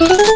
Good.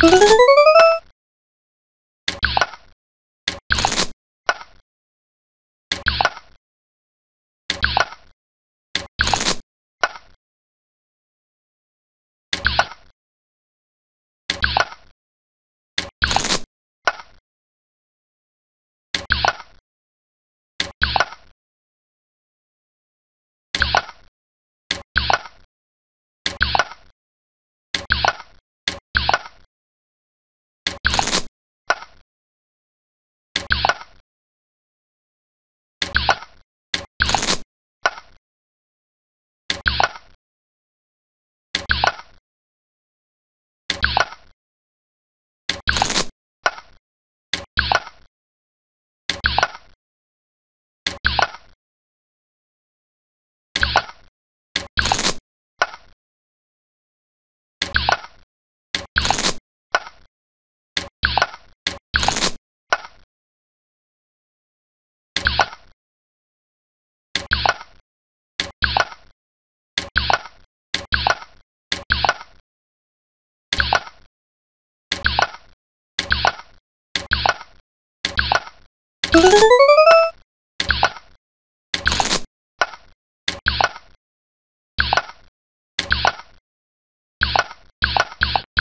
you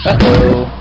Uh-oh.